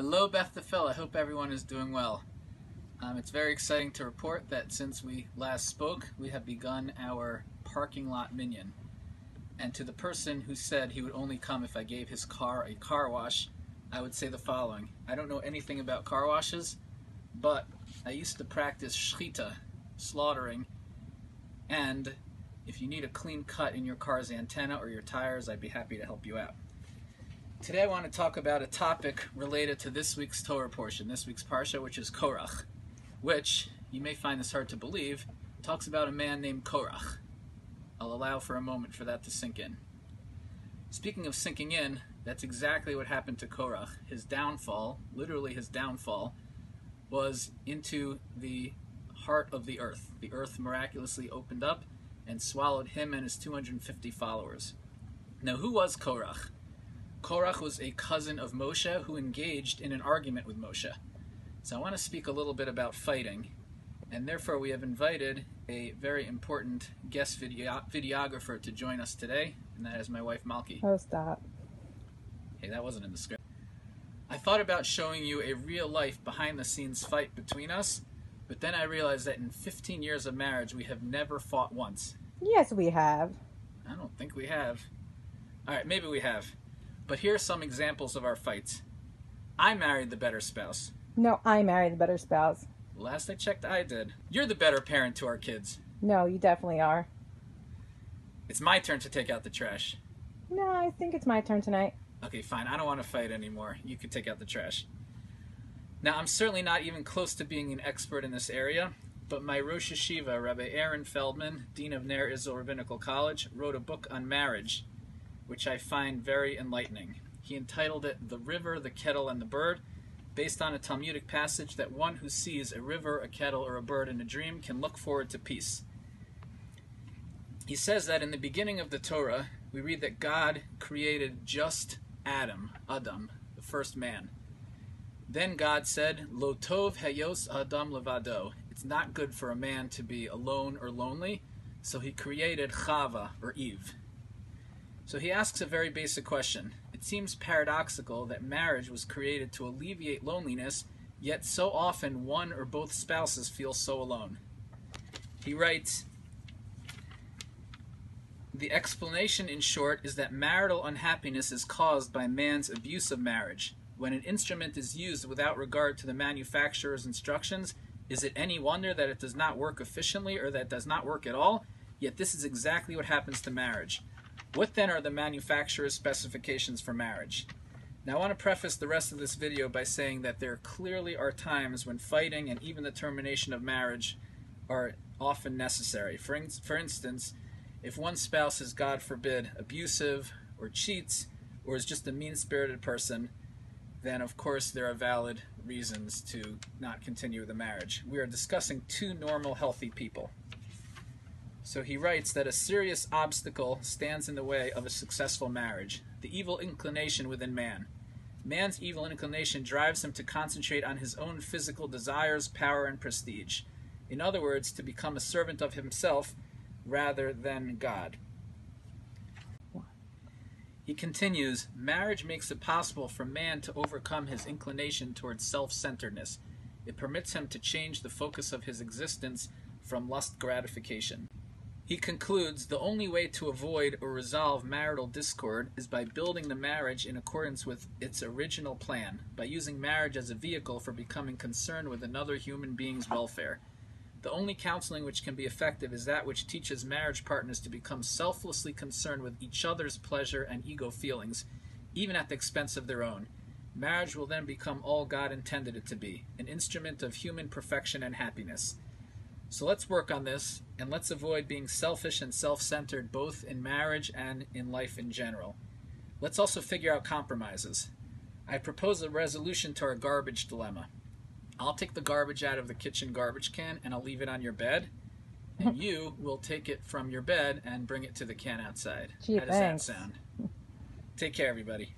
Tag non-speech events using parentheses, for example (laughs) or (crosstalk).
Hello, Beth Tfiloh. I hope everyone is doing well. Um, it's very exciting to report that since we last spoke, we have begun our parking lot minyan. And to the person who said he would only come if I gave his car a car wash, I would say the following. I don't know anything about car washes, but I used to practice shechita, slaughtering, and if you need a clean cut in your car's antenna or your tires, I'd be happy to help you out. Today I want to talk about a topic related to this week's Torah portion, this week's Parsha, which is Korach, which, you may find this hard to believe, talks about a man named Korach. I'll allow for a moment for that to sink in. Speaking of sinking in, that's exactly what happened to Korach. His downfall, literally his downfall, was into the heart of the earth. The earth miraculously opened up and swallowed him and his 250 followers. Now, who was Korach? Korach was a cousin of Moshe who engaged in an argument with Moshe. So I want to speak a little bit about fighting, and therefore we have invited a very important guest video- videographer to join us today, and that is my wife Malki. Oh, stop. Hey, that wasn't in the script. I thought about showing you a real life behind the scenes fight between us, but then I realized that in 15 years of marriage we have never fought once. Yes, we have. I don't think we have. All right, maybe we have. But here are some examples of our fights. I married the better spouse. No, I married the better spouse. Last I checked, I did. You're the better parent to our kids. No, you definitely are. It's my turn to take out the trash. No, I think it's my turn tonight. Okay, fine. I don't want to fight anymore. You could take out the trash. Now, I'm certainly not even close to being an expert in this area, but my Rosh HaYeshiva, Rabbi Aaron Feldman, Dean of Ner Israel Rabbinical College, wrote a book on marriage, which I find very enlightening. He entitled it The River, the Kettle, and the Bird, based on a Talmudic passage that one who sees a river, a kettle, or a bird in a dream can look forward to peace. He says that in the beginning of the Torah, we read that God created just Adam, Adam, the first man. Then God said, Lo tov hayos Adam levado. It's not good for a man to be alone or lonely, so he created Chava, or Eve. So he asks a very basic question. It seems paradoxical that marriage was created to alleviate loneliness, yet so often one or both spouses feel so alone. He writes, the explanation, in short, is that marital unhappiness is caused by man's abuse of marriage. When an instrument is used without regard to the manufacturer's instructions, is it any wonder that it does not work efficiently or that it does not work at all? Yet this is exactly what happens to marriage. What then are the manufacturer's specifications for marriage? Now, I want to preface the rest of this video by saying that there clearly are times when fighting and even the termination of marriage are often necessary. For, in- for instance, if one spouse is, God forbid, abusive or cheats or is just a mean spirited person, then of course there are valid reasons to not continue the marriage. We are discussing two normal, healthy people. So he writes that a serious obstacle stands in the way of a successful marriage the evil inclination within man. Man's evil inclination drives him to concentrate on his own physical desires, power, and prestige. In other words, to become a servant of himself rather than God. He continues Marriage makes it possible for man to overcome his inclination towards self centeredness. It permits him to change the focus of his existence from lust gratification. He concludes the only way to avoid or resolve marital discord is by building the marriage in accordance with its original plan, by using marriage as a vehicle for becoming concerned with another human being's welfare. The only counseling which can be effective is that which teaches marriage partners to become selflessly concerned with each other's pleasure and ego feelings, even at the expense of their own. Marriage will then become all God intended it to be an instrument of human perfection and happiness. So let's work on this, and let's avoid being selfish and self centered both in marriage and in life in general. Let's also figure out compromises. I propose a resolution to our garbage dilemma. I'll take the garbage out of the kitchen garbage can and I'll leave it on your bed. And (laughs) you will take it from your bed and bring it to the can outside. Gee, How does thanks. that sound? Take care, everybody.